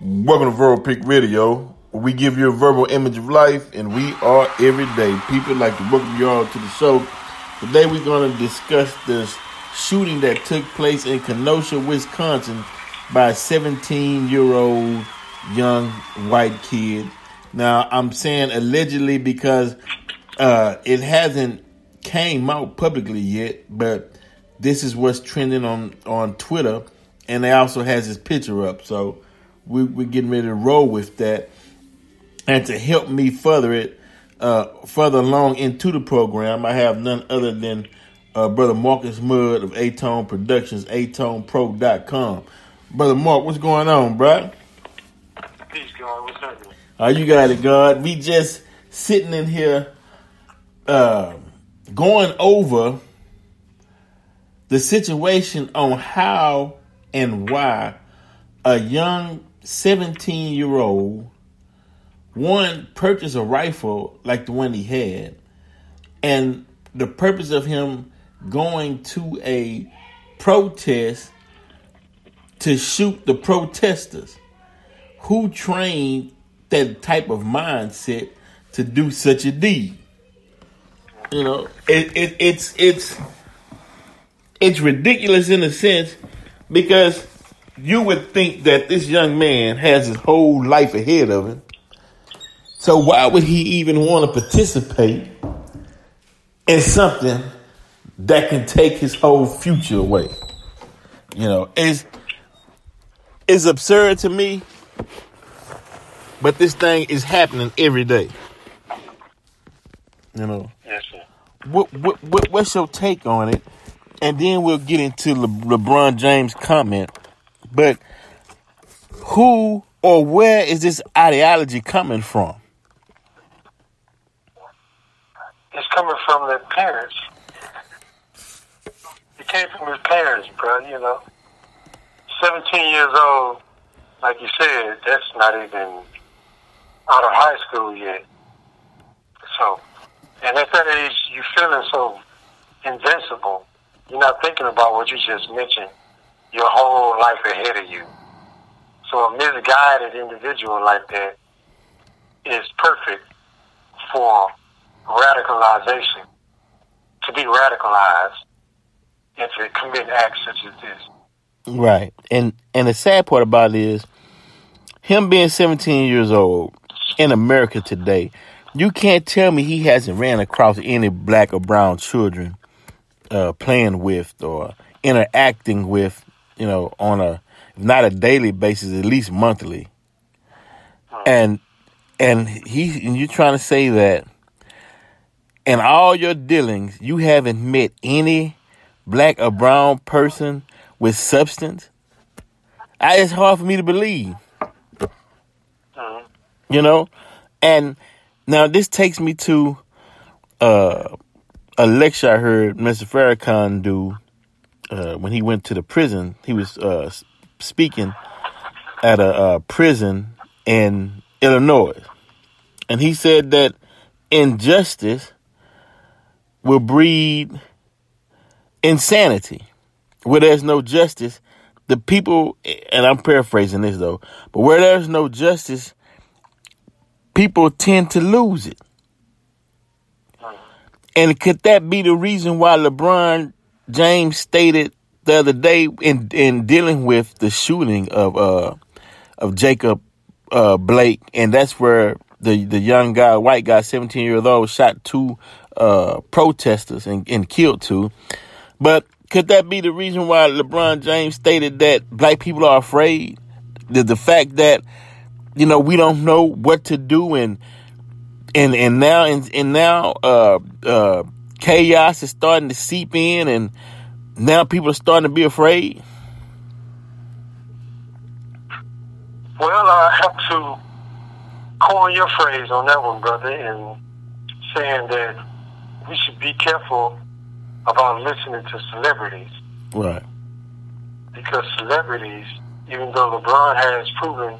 Welcome to Verbal Pic Radio, we give you a verbal image of life, and we are everyday people. Like to welcome you all to the show. Today, we're going to discuss the shooting that took place in Kenosha, Wisconsin, by a 17 year old young white kid. Now, I'm saying allegedly because uh, it hasn't came out publicly yet, but this is what's trending on on Twitter, and they also has his picture up. So we, we're getting ready to roll with that. And to help me further it, uh, further along into the program, I have none other than uh, Brother Marcus Muhd of Atone Productions, atonepro.com. Brother Mark, what's going on, bro? Peace, God. What's happening? Oh, you got it, God. We just sitting in here uh, going over the situation on how and why a young 17 year old one purchased a rifle like the one he had and the purpose of him going to a protest to shoot the protesters who trained that type of mindset to do such a deed. You know it, it it's it's it's ridiculous in a sense because you would think that this young man has his whole life ahead of him. So why would he even want to participate in something that can take his whole future away? You know, it's it's absurd to me, but this thing is happening every day. You know. Yes, sir. What, what, what what's your take on it? And then we'll get into Le- LeBron James' comment. But who or where is this ideology coming from? It's coming from the parents. It came from his parents, bro. You know, seventeen years old, like you said, that's not even out of high school yet. So, and at that age, you feeling so invincible. You're not thinking about what you just mentioned. Your whole life ahead of you. So a misguided individual like that is perfect for radicalization, to be radicalized and to commit acts such as this. Right. And and the sad part about it is him being 17 years old in America today, you can't tell me he hasn't ran across any black or brown children uh, playing with or interacting with, you know, on a not a daily basis, at least monthly. And and he and you're trying to say that in all your dealings, you haven't met any black or brown person with substance. I, it's hard for me to believe. You know, and now this takes me to uh, a lecture I heard Mr. Farrakhan do uh, when he went to the prison. He was uh, speaking at a uh, prison in Illinois, and he said that injustice will breed insanity. Where there's no justice, the people, and I'm paraphrasing this though, but where there's no justice, people tend to lose it. And could that be the reason why LeBron James stated the other day in in dealing with the shooting of uh of Jacob uh Blake and that's where the the young guy, white guy, 17 years old, shot two uh protesters and, and killed two. But could that be the reason why LeBron James stated that black people are afraid? The the fact that you know we don't know what to do and and and now and, and now uh uh chaos is starting to seep in and now people are starting to be afraid. Well, I have to coin your phrase on that one, brother, and saying that we should be careful about listening to celebrities Right. because celebrities, even though LeBron has proven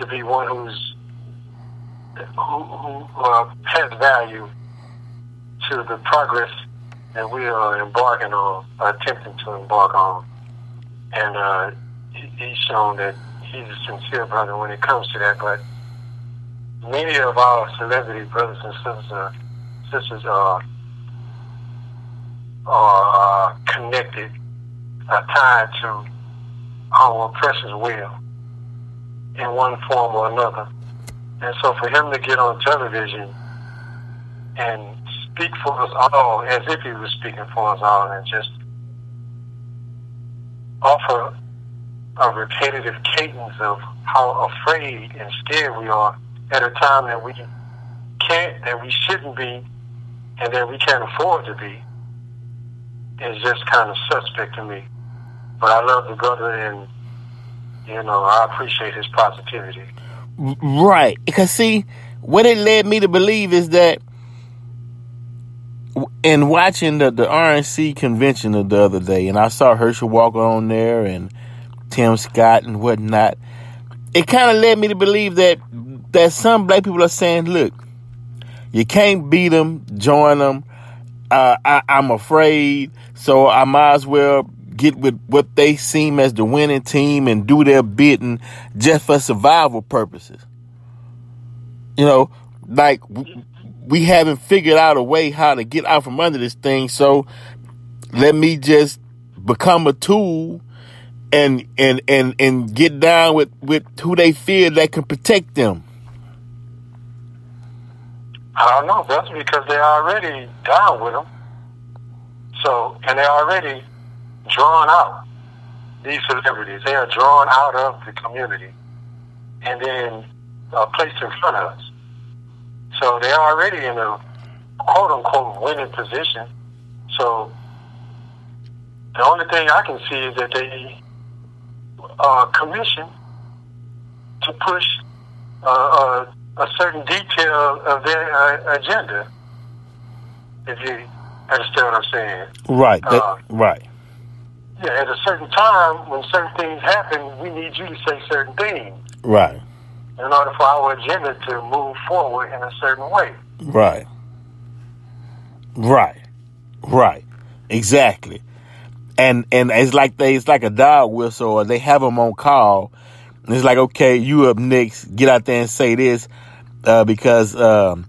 to be one who's who, who uh, has value to the progress that we are embarking on, attempting to embark on, and uh, he- he's shown that he's a sincere brother when it comes to that. But many of our celebrity brothers and sisters, sisters are are uh, connected, are tied to our oppressor's will in one form or another. And so for him to get on television and speak for us all as if he was speaking for us all and just offer a repetitive cadence of how afraid and scared we are at a time that we can't, that we shouldn't be, and that we can't afford to be, is just kind of suspect to me. But I love the brother, and you know I appreciate his positivity. Right, because see, what it led me to believe is that in watching the, the RNC convention of the other day, and I saw Herschel Walker on there and Tim Scott and whatnot, it kind of led me to believe that that some black people are saying, "Look, you can't beat them, join them. Uh, I, I'm afraid, so I might as well get with what they seem as the winning team and do their bidding just for survival purposes. You know, like we haven't figured out a way how to get out from under this thing. So let me just become a tool and and and and get down with with who they feel that can protect them. I don't know. That's because they're already down with them. So, and they're already drawn out. These celebrities, they are drawn out of the community and then uh, placed in front of us. So they're already in a quote unquote winning position. So the only thing I can see is that they are commissioned to push uh, uh, a certain detail of their uh, agenda. If you understand what I'm saying, right? That, uh, right. Yeah, at a certain time, when certain things happen, we need you to say certain things. Right. In order for our agenda to move forward in a certain way. Right. Right. Right. Exactly. And and it's like they it's like a dog whistle or they have them on call. And it's like, okay, you up next, get out there and say this uh, because um,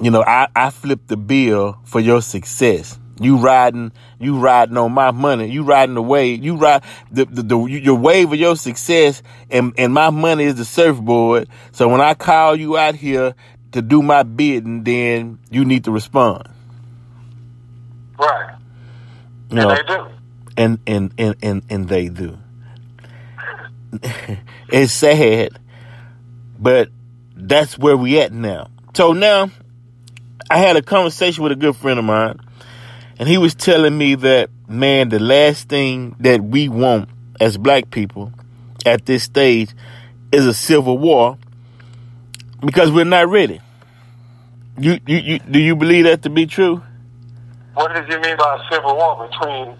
you know I I flipped the bill for your success. You riding, you riding on my money. You riding the wave. You ride the, the, the your wave of your success, and and my money is the surfboard. So when I call you out here to do my bidding, then you need to respond. Right. You and know, they do. And and and and, and they do. it's sad, but that's where we at now. So now, I had a conversation with a good friend of mine, and he was telling me that man, the last thing that we want as black people at this stage is a civil war because we're not ready. You, you, you do you believe that to be true? What does you mean by a civil war between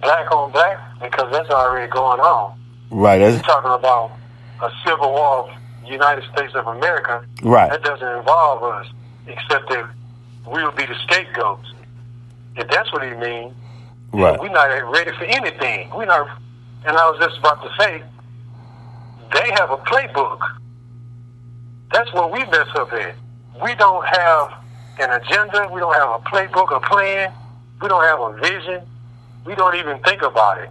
black on black? Because that's already going on. Right. You're talking about a civil war of United States of America, right. that doesn't involve us, except that we'll be the scapegoats. If that's what he means, right. we're not ready for anything. We're not, and I was just about to say, they have a playbook. That's what we mess up at. We don't have an agenda. We don't have a playbook, a plan. We don't have a vision. We don't even think about it.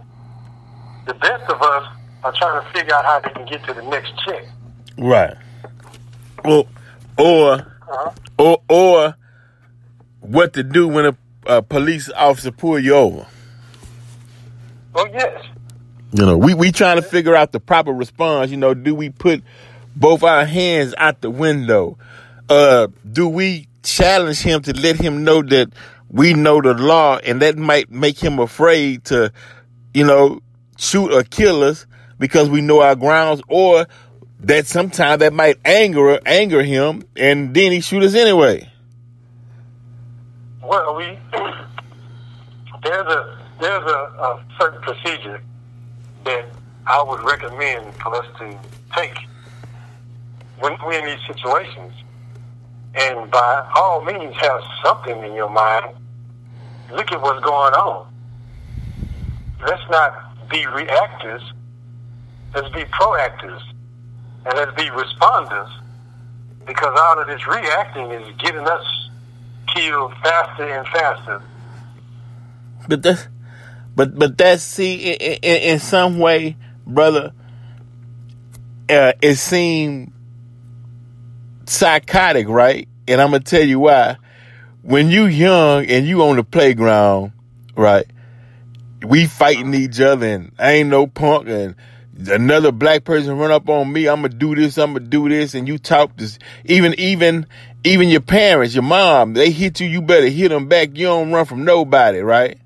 The best of us are trying to figure out how they can get to the next check. Right. Well, or uh-huh. or or what to do when a, a, police officer pull you over. Oh yes. You know, we we trying to figure out the proper response. You know, do we put both our hands out the window? Uh, do we challenge him to let him know that we know the law, and that might make him afraid to, you know, shoot or kill us because we know our grounds, or that sometimes that might anger anger him, and then he shoot us anyway. Well, we there's a there's a, a certain procedure that I would recommend for us to take when we're in these situations, and by all means have something in your mind. Look at what's going on. Let's not be reactors. Let's be proactors and let's be responders because all of this reacting is getting us killed faster and faster. But that's, but but that's see in, in, in some way, brother. Uh, it seemed psychotic, right? And I'm gonna tell you why. When you young and you on the playground, right? We fighting each other and I ain't no punk and another black person run up on me, I'm gonna do this, I'm gonna do this, and you talk this. Even even even your parents, your mom, they hit you, you better hit them back. You don't run from nobody, right?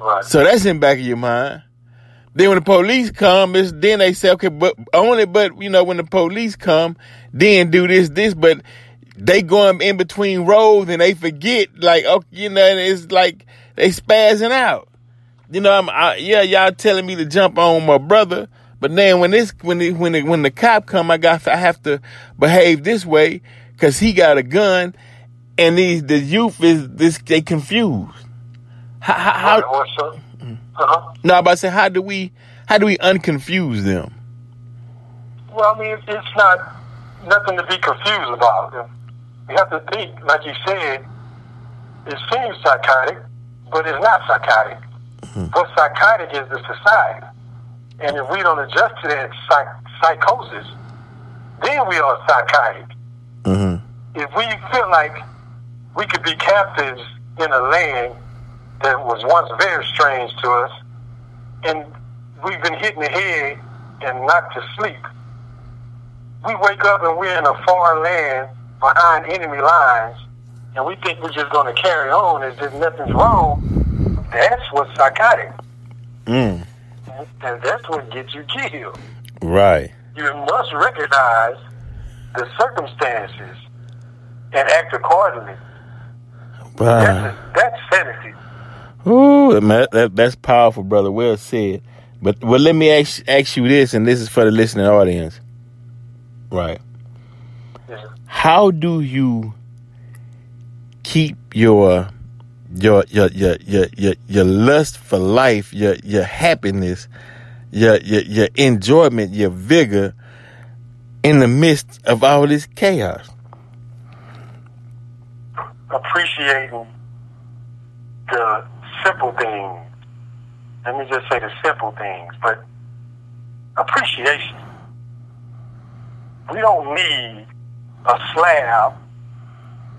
Right. So that's in the back of your mind. Then when the police come, it's, then they say, okay, but only, but you know, when the police come, then do this, this, but they going in between rows and they forget, like, oh, you know, it's like they spazzing out. You know, I'm, I, yeah, y'all telling me to jump on my brother, but then when this, when the, when the, when the cop come, I got, I have to behave this way because he got a gun, and these the youth is this they confused. How, how, how up? Uh-huh. no, I'm about to say, how do we, how do we unconfuse them? Well, I mean, it's- not nothing to be confused about. You have to think, like you said, it seems psychotic, but it's not psychotic. What's psychotic is the society. And if we don't adjust to that psych- psychosis, then we are psychotic. Mm-hmm. If we feel like we could be captives in a land that was once very strange to us, and we've been hit in the head and knocked to sleep, we wake up and we're in a foreign land behind enemy lines, and we think we're just going to carry on as if nothing's wrong. That's what's psychotic, Mm. and that's what gets you killed. Right. You must recognize the circumstances and act accordingly. Wow. That's, that's sanity. Ooh, man, that, that's powerful, brother. Well said. But well, let me ask, ask you this, and this is for the listening audience. Right. Yeah. How do you keep your your your your your your, your lust for life, your your happiness, your, your your enjoyment, your vigor in the midst of all this chaos? appreciating the simple things. Let me just say the simple things, but appreciation. We don't need a slab.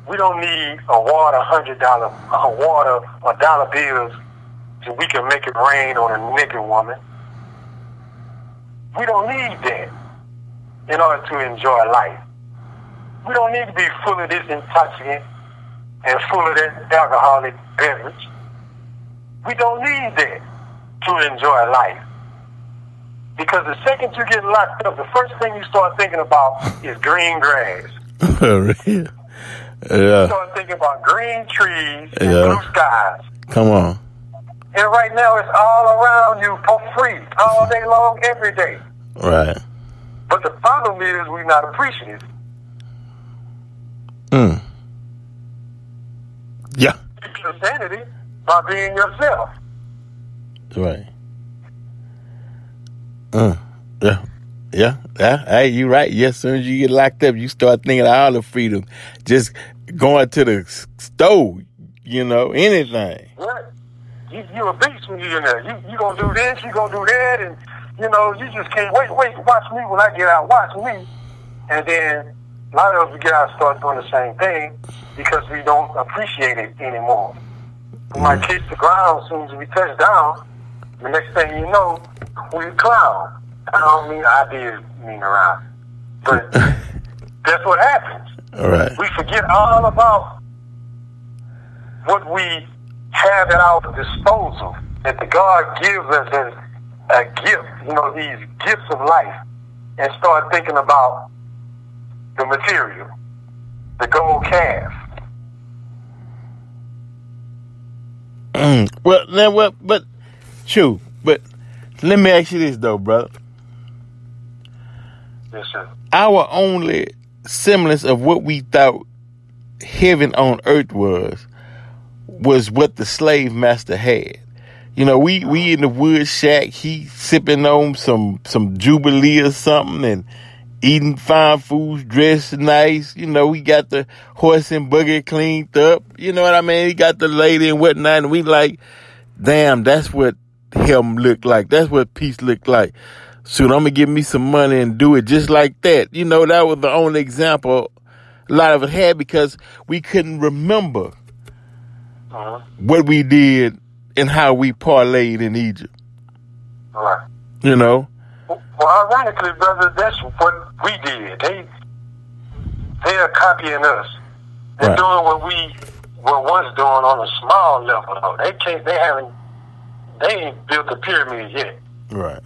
We don't need a water hundred dollar, a water or dollar bills so we can make it rain on a naked woman. We don't need that in order to enjoy life. We don't need to be full of this intoxicant and full of that alcoholic beverage. We don't need that to enjoy life. Because the second you get locked up, the first thing you start thinking about is green grass. You yeah. start thinking about green trees and Yeah. blue skies. Come on. And right now it's all around you for free, all day long, every day. Right. But the problem is we're not appreciative. Mm. Yeah. Keep your sanity by being yourself. Right. Uh, yeah. Yeah. Yeah. Hey, you right. Yeah, as soon as you get locked up, you start thinking of all the freedom. Just going to the stove, you know, anything. Right. You, you a beast when you're in there. You you gonna do this, you gonna do that, and you know you just can't wait. Wait, watch me when I get out. Watch me, and then a lot of us we get out and start doing the same thing because we don't appreciate it anymore. We might mm. kiss the ground as soon as we touch down. The next thing you know, we a clown. I don't mean I did mean around, but that's what happens. All right. We forget all about what we have at our disposal that the God gives us as a gift, you know, these gifts of life, and start thinking about the material, the gold calf. Mm. Well, then, well, but true. But let me ask you this though, brother. Yes, sir. Our only semblance of what we thought heaven on earth was was what the slave master had. You know, we we in the wood shack, he sipping on some some jubilee or something, and eating fine foods, dressed nice. You know, we got the horse and buggy cleaned up. You know what I mean? He got the lady and whatnot, and we like, damn, that's what him look like. That's what peace look like. Soon I'm gonna give me some money and do it just like that. You know, that was the only example a lot of it had because we couldn't remember uh-huh. what we did and how we parlayed in Egypt. Right. You know? Well, ironically, brother, that's what we did. They they are copying us. They're right. doing what we were once doing on a small level. Though. They can't. They haven't. They ain't built the pyramid yet. Right.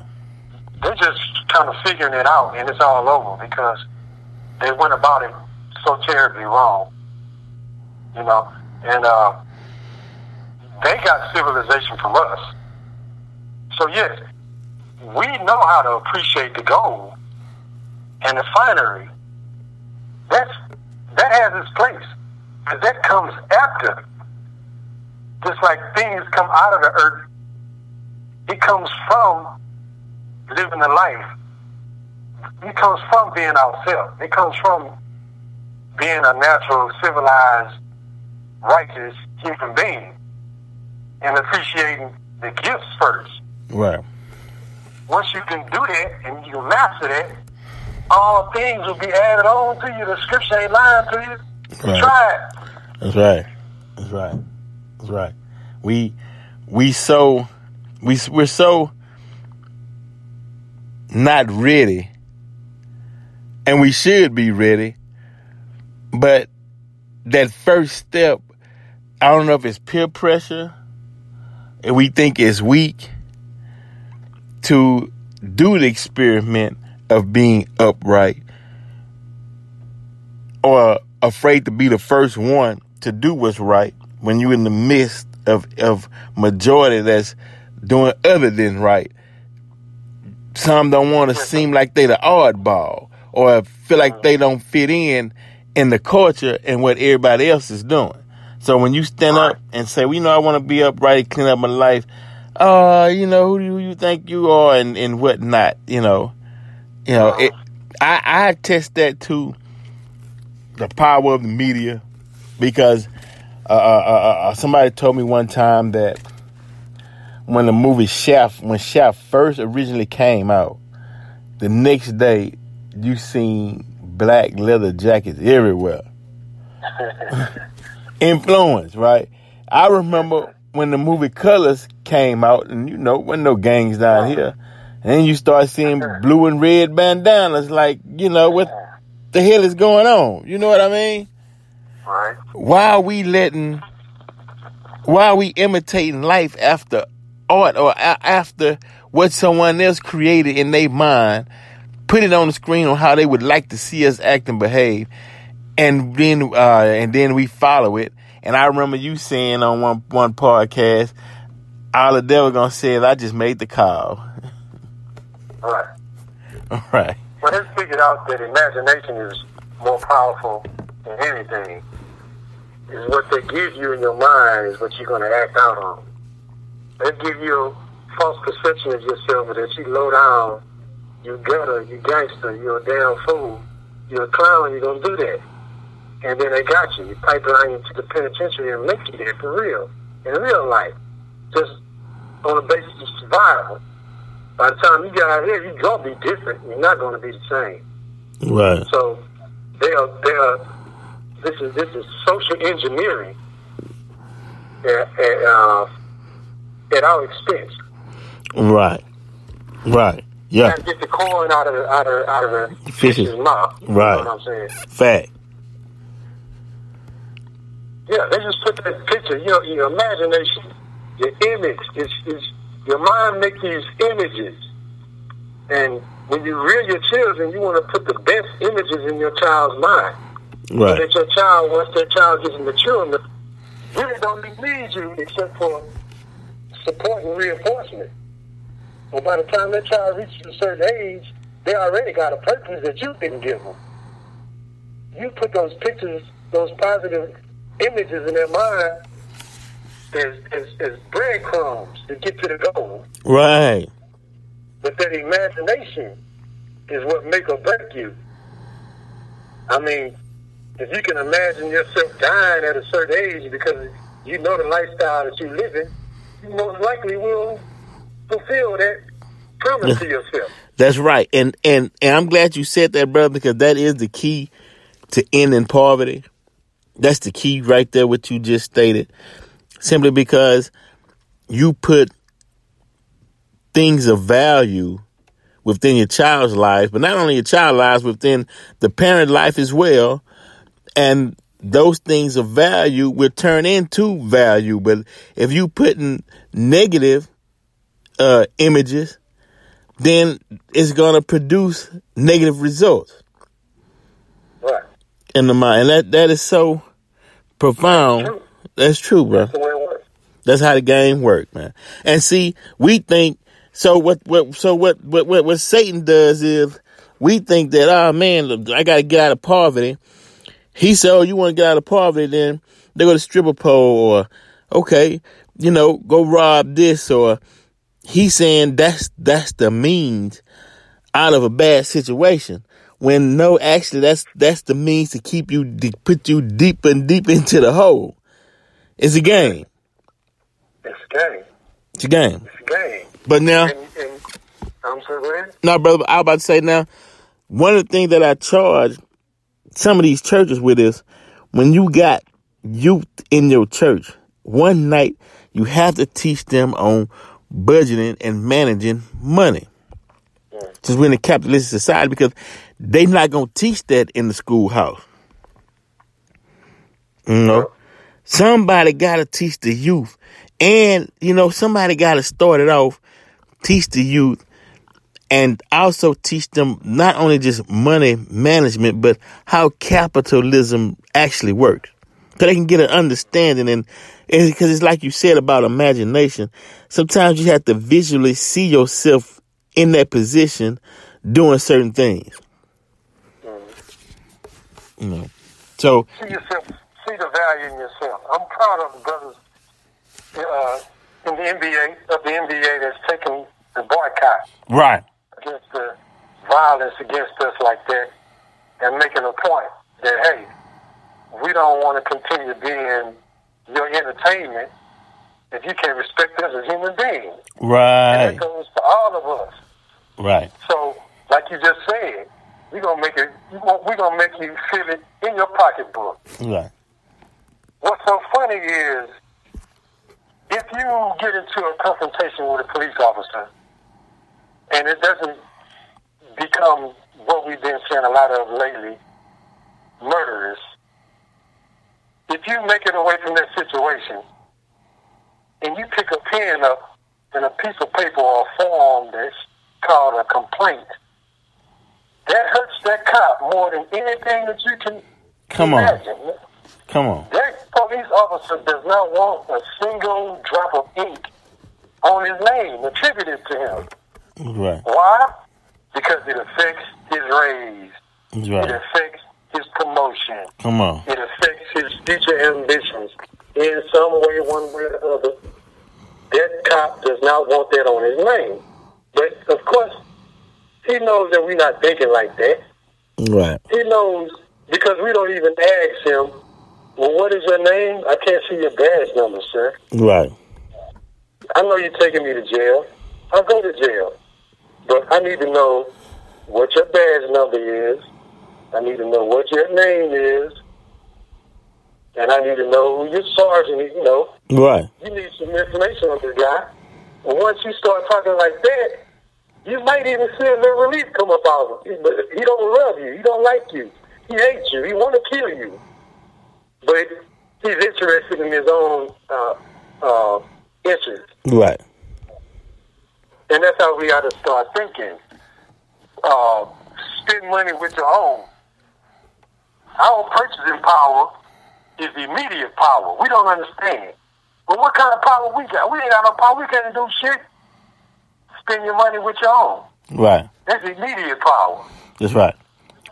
They're just kind of figuring it out, and it's all over because they went about it so terribly wrong. You know, and uh, they got civilization from us. So yes, we know how to appreciate the gold and the finery. That's that has its place, but that comes after. Just like things come out of the earth, it comes from living the life. It comes from being ourselves. It comes from being a natural, civilized, righteous human being and appreciating the gifts first. Right. Once you can do that and you master that, all things will be added on to you. The scripture ain't lying to you. Right. Try it. That's right. That's right. That's right. We we so we we're so not ready, and we should be ready. But that first step, I don't know if it's peer pressure, and we think it's weak to do the experiment of being upright or afraid to be the first one to do what's right when you're in the midst of, of majority that's doing other than right. Some don't want to seem like they're the oddball or feel like they don't fit in in the culture and what everybody else is doing. So when you stand up and say, well, you know, I want to be upright, clean up my life, uh, you know, who do you think you are and, and whatnot, you know. You know, it, I, I attest that to the power of the media because uh, uh, uh, uh, somebody told me one time that when the movie Shaft, when Shaft first originally came out, the next day you seen black leather jackets everywhere. Influence, right? I remember when the movie Colors came out, and you know, wasn't no gangs down here, and then you start seeing blue and red bandanas, like you know what the hell is going on? You know what I mean? Right. Why are we letting? Why are we imitating life after art or a- after what someone else created in their mind? Put it on the screen on how they would like to see us act and behave, and then uh, and then we follow it and I remember you saying on one one podcast, all the devil gonna say is I just made the call. All right. All right. Well, they figured out that imagination is more powerful than anything. Is what they give you in your mind is what you're gonna act out on. They give you a false perception of yourself that you low down, you gutter, you gangster, you're a damn fool, you're a clown, you're gonna do that and then they got you. You pipeline you to the penitentiary and make you there for real, in real life, just on the basis of survival. By the time you get out here, you're gonna be different. You're not gonna be the same. Right. So they are they are. This is this is social engineering at, at, uh, at our expense. Right. Right. Yeah. get the coin out of out of out of the fish's, fish's mouth. Right. You know what I'm saying? Fact. Yeah, they just put that picture. You know, your imagination, your image is, is your mind makes these images, and when you rear your children, you want to put the best images in your child's mind. Right. So that your child, once their child gets mature, really don't need you except for support and reinforcement. But by the time that child reaches a certain age, they already got a purpose that you didn't give them. You put those pictures, those positive images in their mind as, as, as breadcrumbs to get to the goal. Right. But that imagination is what make or break you. I mean, if you can imagine yourself dying at a certain age because you know the lifestyle that you're living, you most likely will fulfill that promise to yourself. That's right. And, and, and I'm glad you said that, brother, because that is the key to ending poverty. That's the key right there, what you just stated. Simply because you put things of value within your child's life, but not only your child's lives, within the parent life as well. And those things of value will turn into value. But if you put in negative uh, images, then it's going to produce negative results. Right. In the mind. And that, that is so profound. True. That's true, bro. That's the way it works. That's how the game works, man. And see, we think so. What what so what what what, what Satan does is we think that oh man, look, I got to get out of poverty. He said, oh, you want to get out of poverty? Then they go to stripper pole or okay, you know, go rob this or he's saying that's that's the means out of a bad situation. When no, actually, that's that's the means to keep you to put you deep and deep into the hole. It's a game. It's a game. It's a game. It's a game. But now, And, and I'm sorry, go ahead. no, brother, I was about to say now, one of the things that I charge some of these churches with is when you got youth in your church, one night you have to teach them on budgeting and managing money. Since we're in a capitalist society, because they're not gonna teach that in the schoolhouse. You know, somebody gotta teach the youth, and you know, somebody gotta start it off, teach the youth, and also teach them not only just money management, but how capitalism actually works. So they can get an understanding and because it's like you said about imagination. Sometimes you have to visually see yourself in that position doing certain things. You know. So See yourself, see the value in yourself. I'm proud of the brothers uh, in the NBA, of the NBA that's taking the boycott right. against the violence against us like that and making a point that, hey, we don't want to continue being your entertainment if you can't respect us as human beings. Right. And that goes for all of us. Right. So, like you just said, we're gonna make it. We're gonna make you feel it in your pocketbook. Right. What's so funny is if you get into a confrontation with a police officer and it doesn't become what we've been seeing a lot of lately, murderous, if you make it away from that situation and you pick a pen up and a piece of paper or a form that's called a complaint, that hurts that cop more than anything that you can Come on. imagine. Come on. That police officer does not want a single drop of ink on his name attributed to him. Right. Why? Because it affects his raise. It Right. affects his promotion. Come on. It affects his future ambitions in some way, one way or the other. That cop does not want that on his name. But of course, he knows that we're not thinking like that. Right. He knows because we don't even ask him, well, what is your name? I can't see your badge number, sir. Right. I know you're taking me to jail. I'll go to jail. But I need to know what your badge number is. I need to know what your name is. And I need to know who your sergeant is. You know, Right. you need some information on this guy. And once you start talking like that, you might even see a little relief come up out of him. But he don't love you. He don't like you. He hates you. He want to kill you. But he's interested in his own uh, uh, interest. Right. And that's how we got to start thinking. Uh, spend money with your own. Our purchasing power is immediate power. We don't understand. But what kind of power we got? We ain't got no power. We can't do shit. Spend your money with your own. Right. That's immediate power. That's right.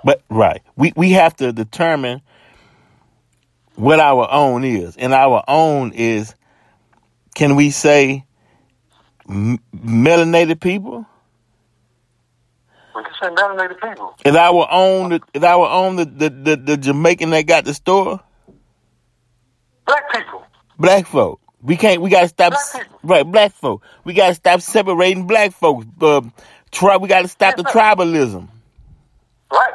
But right, we we have to determine what our own is, and our own is. Can we say m- melanated people? We can and melanated people. Is our own the, is our own the, the, the, the Jamaican that got the store? Black people. Black folk. We can't. We gotta stop. Black. Right, black folk. We gotta stop separating black folks. Uh, tri- we gotta stop the Yes, sir. tribalism. Right.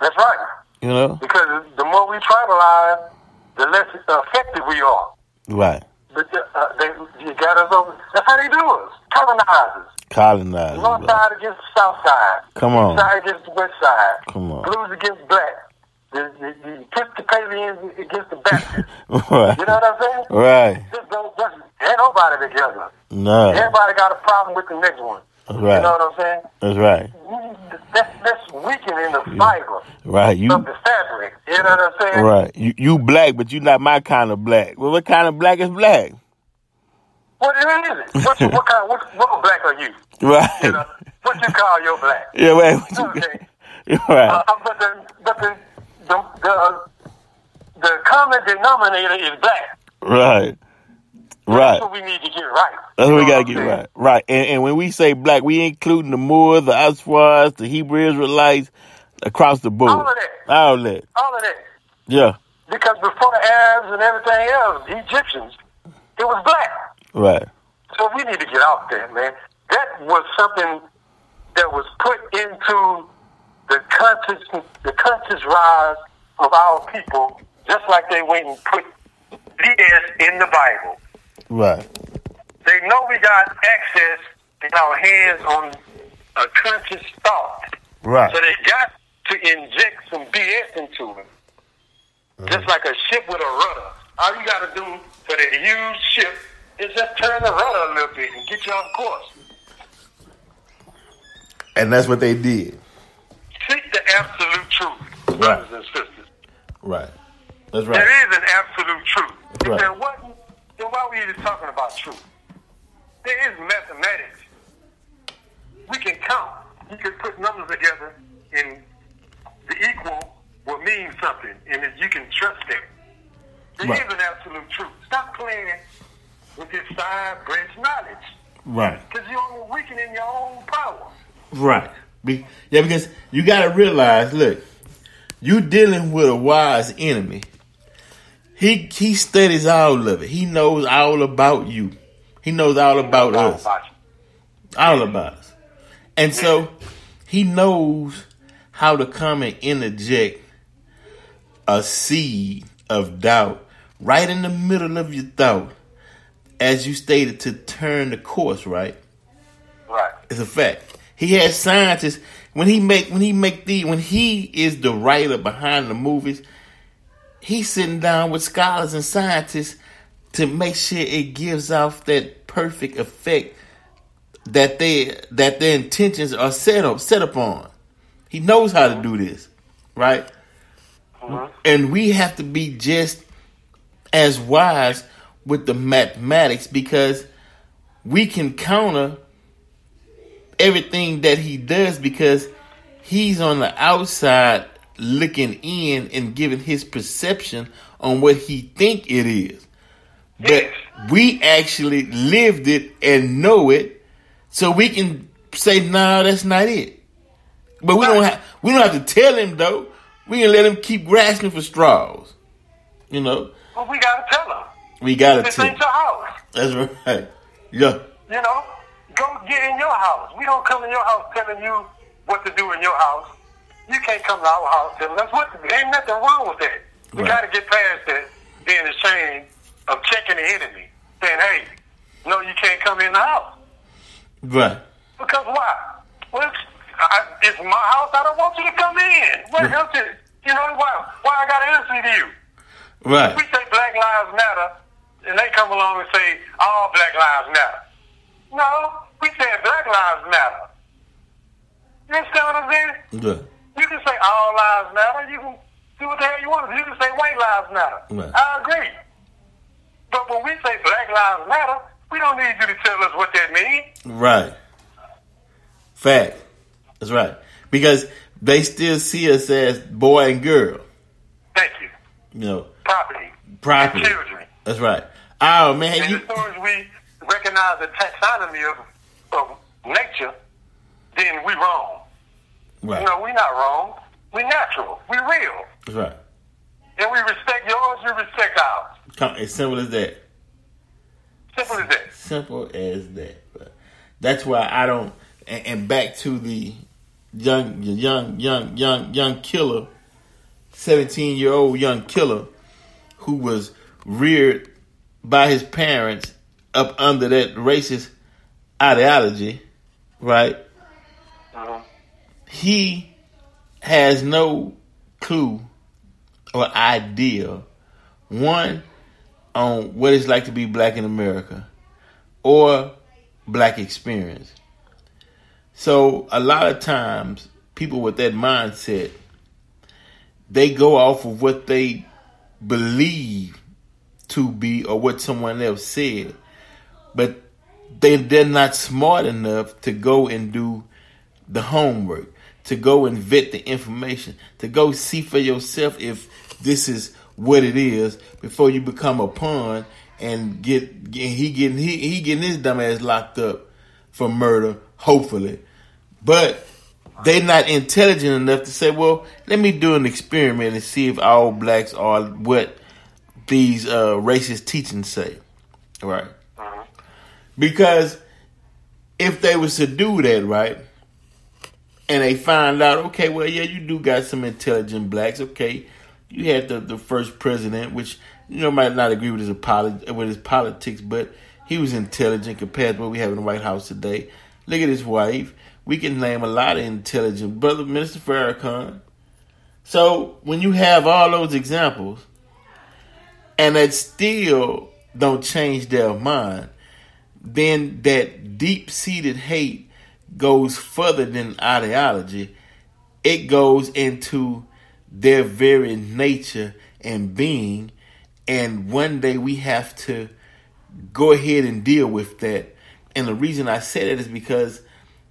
That's right. You know. Because the more we tribalize, the less effective we are. Right. But uh, they, you got us over. That's how they do us. Colonizers. Colonizers. North bro. side against the south side. Come on. East side against the west side. Come on. Blues against black. The, the, the against the Baptists. right. You know what I'm saying? Right. Just don't, just, ain't nobody together. No. Everybody got a problem with the next one. Right. You know what I'm saying? That's right. That's, that's weakening the fiber Right. You. of the fabric. You know what I'm saying? Right. You you black, but you not my kind of black. Well, what kind of black is black? What, is it? What, what kind? What, what black are you? Right. You know, what you call your black? Yeah. Wait. What you, Okay. right. Uh, but the but the the the, the common denominator is black. right. Right. That's what we need to get right. That's what we gotta get right. Right. And, and when we say black, we including the Moors, the Aswars, the Hebrew Israelites, across the board. All of that. All of that. All of that. Yeah. Because before the Arabs and everything else, the Egyptians, it was black. Right. So we need to get off that, man. That was something that was put into the conscious, the conscious rise of our people, just like they went and put BS in the Bible. Right. They know we got access in our hands on a conscious thought. Right. So they got to inject some BS into it. Mm-hmm. Just like a ship with a rudder. All you got to do for that huge ship is just turn the rudder a little bit and get you on course. And that's what they did. Seek the absolute truth, brothers and sisters. Right. That's right. is an absolute truth. If Right. there wasn't, then why are we even talking about truth? There is mathematics. We can count. You can put numbers together and the equal will mean something, and you can trust that. There is Right. an absolute truth. Stop playing with this side branch knowledge Right. because you're only weakening your own power. Right. Be, yeah, because you got to realize, look, you're dealing with a wise enemy. He he studies all of it. He knows all about you. He knows all about us. All about us. And so he knows how to come and interject a seed of doubt right in the middle of your thought, as you stated, to turn the course, right? Right. It's a fact. He has scientists when he make when he make the when he is the writer behind the movies. He's sitting down with scholars and scientists to make sure it gives off that perfect effect that they that their intentions are set up set upon. He knows how to do this, right? Uh-huh. And we have to be just as wise with the mathematics because we can counter everything that he does because he's on the outside looking in and giving his perception on what he think it is. But we actually lived it and know it, so we can say, "No, that's not it." But we don't have we don't have to tell him though. We can let him keep grasping for straws. You know, Well, we got to tell him. we gotta This tell. ain't your house. That's right. Yeah. You know, go get in your house. We don't come in your house telling you what to do in your house. You can't come to our house telling us what do. Ain't nothing wrong with that. We Right. got to get past that being ashamed of checking the enemy, saying, "Hey, no, you can't come in the house." Right. Because why? Well, it's, I, it's my house. I don't want you to come in. What else is? You know why? Why I got to answer to you? Right. We say Black Lives Matter, and they come along and say all Black Lives Matter. No, we say Black Lives Matter. You understand what I'm saying? Yeah. You can say all lives matter. You can do what the hell you want. You can say white lives matter. Right. I agree. But when we say Black Lives Matter, we don't need you to tell us what that means. Right. Fact. That's right. Because they still see us as boy and girl. Thank you. You know, Property. property. Children. That's right. Oh man, And you as soon as we recognize the taxonomy of, of nature, then we wrong. Right. You know, we're not wrong. We're natural. We're real. That's right. And we respect yours, you respect ours. Come, as simple as that. Simple as that. Simple as that. That's why I don't. And, and back to the young, young, young, young, young killer, seventeen-year-old young killer, who was reared by his parents up under that racist ideology, right? Mhm. He has no clue or idea, one, on what it's like to be black in America or black experience. So a lot of times, people with that mindset, they go off of what they believe to be or what someone else said, but they they're not smart enough to go and do the homework, to go and vet the information, to go see for yourself if this is what it is before you become a pawn and get, get he getting he, he getting his dumb ass locked up for murder, hopefully. But they not intelligent enough to say, well, let me do an experiment and see if all blacks are what these uh, racist teachings say. Right. Mhm. Because if they was to do that, right, and they find out, okay, well, yeah, you do got some intelligent blacks. Okay, you had the, the first president, which you know might not agree with his poli- with his politics, but he was intelligent compared to what we have in the White House today. Look at his wife. We can name a lot of intelligent brother, Minister Farrakhan. So when you have all those examples, and that still don't change their mind, then that deep seated hate goes further than ideology. It goes into their very nature and being. And one day we have to go ahead and deal with that. And the reason I say that is because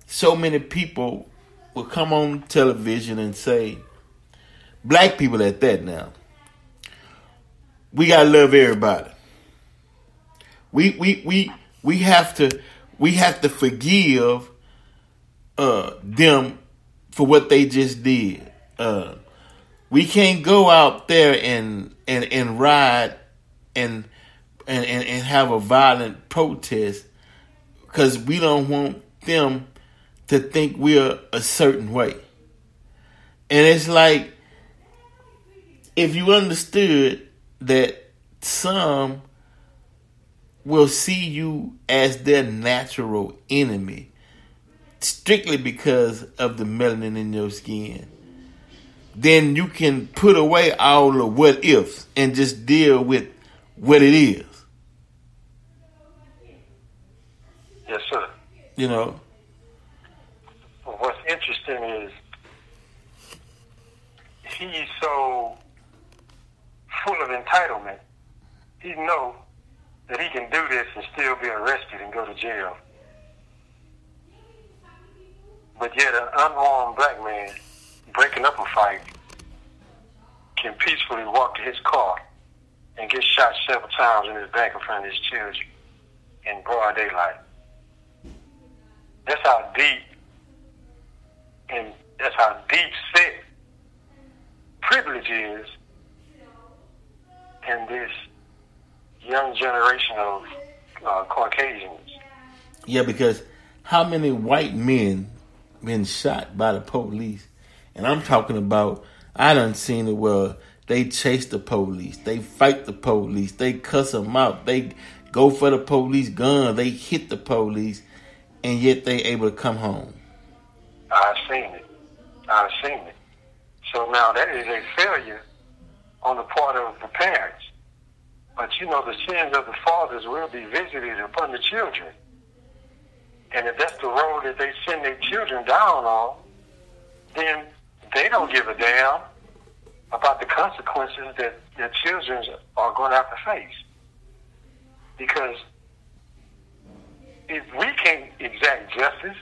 so many people will come on television and say, black people at that now, we gotta love everybody. We we we we have to we have to forgive uh them for what they just did. Uh we can't go out there and and, and ride and, and and and have a violent protest because we don't want them to think we're a certain way. And it's like if you understood that some will see you as their natural enemy strictly because of the melanin in your skin, then you can put away all the what ifs and just deal with what it is. Yes, sir. You know? Well, what's interesting is he's so full of entitlement. He know that he can do this and still be arrested and go to jail. But yet an unarmed black man breaking up a fight can peacefully walk to his car and get shot several times in his back in front of his children in broad daylight. That's how deep and that's how deep set privilege is in this young generation of uh, Caucasians. Yeah, because how many white men been shot by the police? And I'm talking about I done seen it where they chase the police, they fight the police, they cuss them out, they go for the police gun, they hit the police, and yet they able to come home. I've seen it. I've seen it. So now that is a failure on the part of the parents. But you know, the sins of the fathers will be visited upon the children. And if that's the road that they send their children down on, then they don't give a damn about the consequences that their children are going to have to face. Because if we can't exact justice,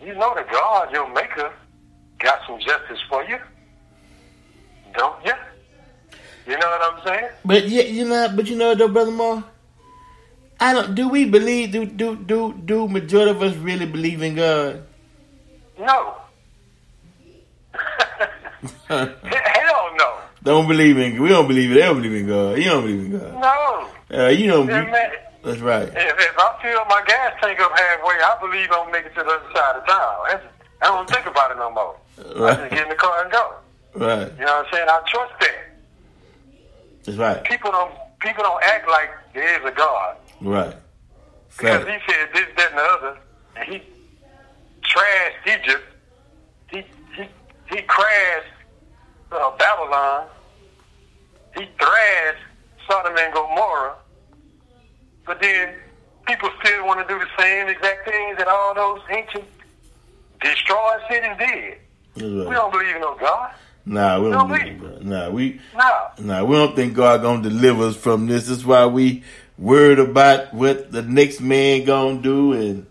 you know that God, your maker, got some justice for you. Don't you? You know what I'm saying? But yeah, you know, but you know though, brother Moore. I don't. Do we believe? Do do do do majority of us really believe in God? No. Hell no. Don't believe in. We don't believe it. They don't believe in God. You don't believe in God. No. Uh, you don't. Man. That's right. If, if I fill my gas tank up halfway, I believe I'm gonna make it to the other side of town. That's, I don't think about it no more. I just get in the car and go. Right. You know what I'm saying? I trust that. That's right. People don't people don't act like there is a God. Right. Because he said this, that, and the other, and he trashed Egypt. He he he crashed uh, Babylon. He thrashed Sodom and Gomorrah. But then people still want to do the same exact things that all those ancient destroyed cities did. That's We don't believe in no God. Nah, we don't don't believe believe. Nah, we. No. Nah, we don't think God gonna deliver us from this. That's why we worried about what the next man gonna do, and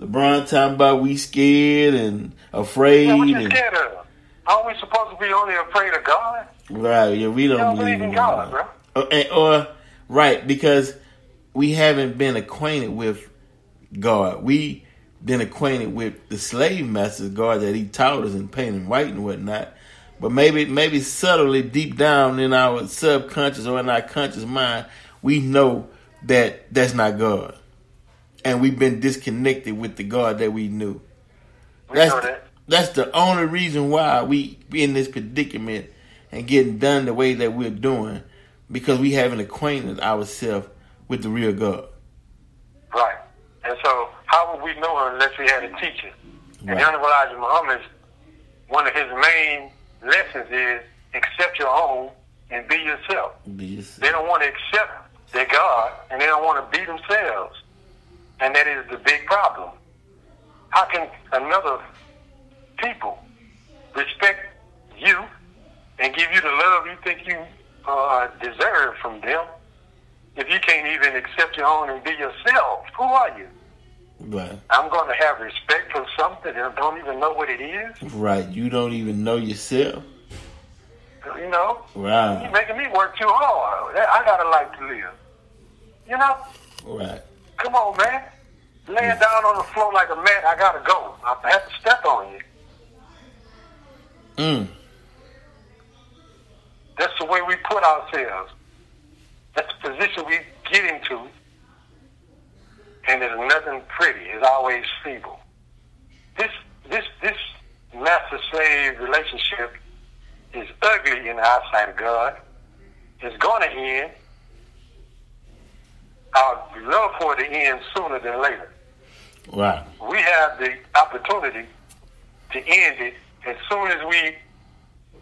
LeBron talking about we scared and afraid, Yeah, what and scared of? Aren't we supposed to be only afraid of God? right, yeah, we don't, don't believe believe in in God, bro. Or, and- or right because we haven't been acquainted with God. We been acquainted with the slave masters God that He taught us in pain and white and whatnot. But maybe maybe subtly deep down in our subconscious or in our conscious mind, we know that that's not God. And we've been disconnected with the God that we knew. We That's that. that's the only reason why we be in this predicament and getting done the way that we're doing because we haven't acquainted ourselves with the real God. Right. And so, how would we know unless we had a teacher? And Right. the Honorable Elijah Muhammad, one of his main lessons is accept your own and be yourself. Be just- They don't want to accept their God, and they don't want to be themselves. And that is the big problem. How can another people respect you and give you the love you think you uh, deserve from them if you can't even accept your own and be yourself? Who are you? Right. I'm going to have respect for something and I don't even know what it is. Right. You don't even know yourself. You know, you're making me work too hard. I got a life to live. You know, Right. come on, man. Laying down on the floor like a mat, I gotta go. I have to step on you. Mm. That's the way we put ourselves. That's the position we get into. And there's nothing pretty. It's always feeble. This this this master slave relationship is ugly in the eyesight of God. It's gonna end. I'd love for it to end sooner than later. Right. We have the opportunity to end it as soon as we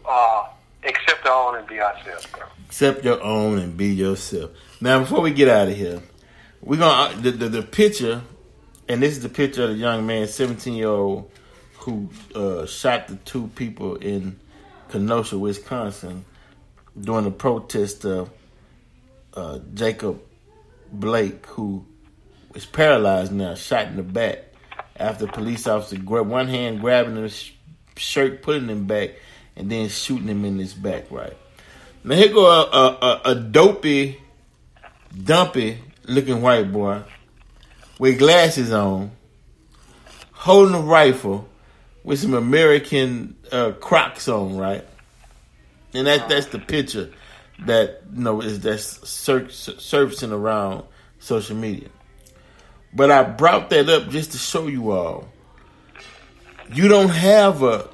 uh, accept our own and be ourselves, bro. Accept your own and be yourself. Now, before we get out of here, we're gonna the, the the picture, and this is the picture of the young man, seventeen year old, who uh, shot the two people in Kenosha, Wisconsin, during the protest of uh, Jacob Blake, who is paralyzed now, shot in the back after police officer gra- one hand grabbing his shirt, putting him back, and then shooting him in his back. Right. Now here go a, a, a, a dopey, dumpy looking white boy with glasses on, holding a rifle with some American uh, Crocs on, right? And that that's the picture that you know is that's sur- surfacing around social media. But I brought that up just to show you all. You don't have a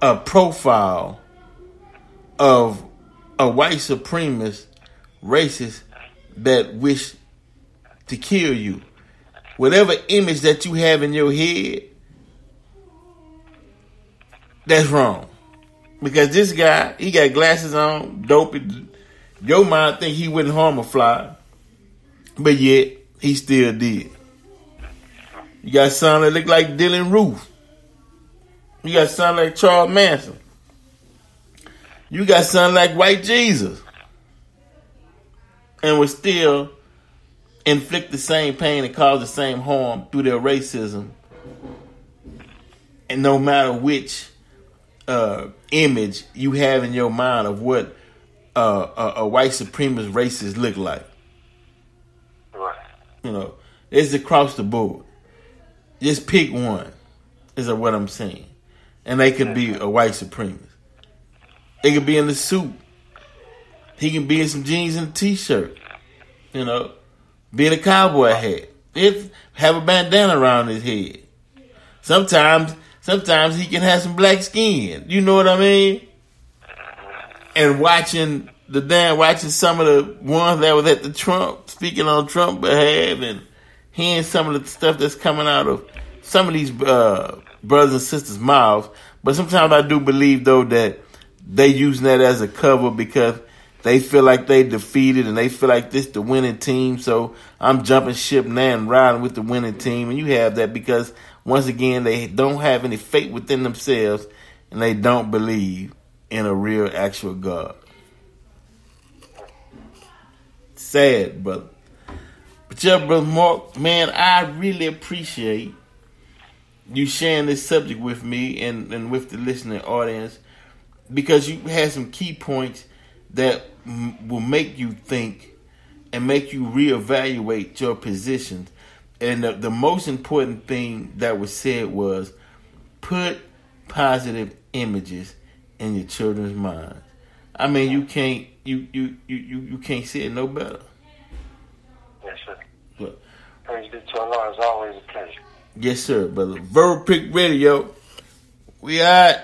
a profile of a white supremacist racist that wish to kill you. Whatever image that you have in your head, that's wrong. Because this guy, he got glasses on, dopey. Your mind think he wouldn't harm a fly, but yet he still did. You got son that look like Dylann Roof. You got son like Charles Manson. You got son like White Jesus. And would still inflict the same pain and cause the same harm through their racism. And no matter which uh, image you have in your mind of what uh, a, a white supremacist racist look like. Right. You know, it's across the board. Just pick one Is what I'm saying. And they could be a white supremacist. They could be in the suit. He can be in some jeans and a t-shirt. You know, be in a cowboy hat. If have a bandana around his head. Sometimes, sometimes he can have some black skin. You know what I mean? And watching the damn, watching some of the ones that was at the Trump, speaking on Trump behalf and hearing some of the stuff that's coming out of some of these uh, brothers and sisters' mouths. But sometimes I do believe though that they using that as a cover because they feel like they defeated and they feel like this the winning team. So I'm jumping ship now and riding with the winning team. And you have that because once again they don't have any faith within themselves and they don't believe in a real actual God. Sad, brother. But yeah, brother Mark, man, I really appreciate you sharing this subject with me and, and with the listening audience because you had some key points that m- will make you think and make you reevaluate your positions. And the, the most important thing that was said was put positive images in your children's minds. I mean, you can't you you you you, you can't say it no better. Yes, sir. But, Praise be to Allah. It's always a pleasure. yes, sir, brother. Verbal Pic Radio. We out.